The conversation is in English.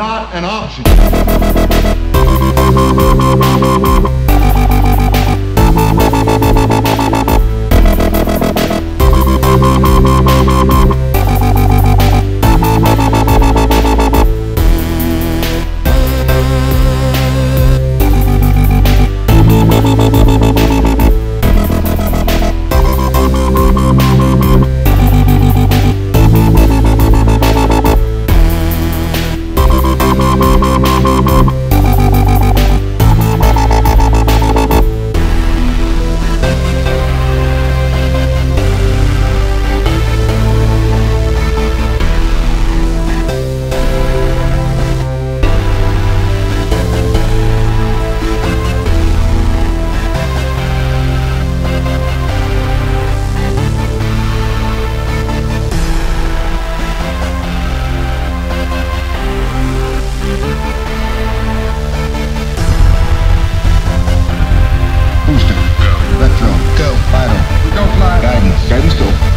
not an option. We'll fly. Guidance.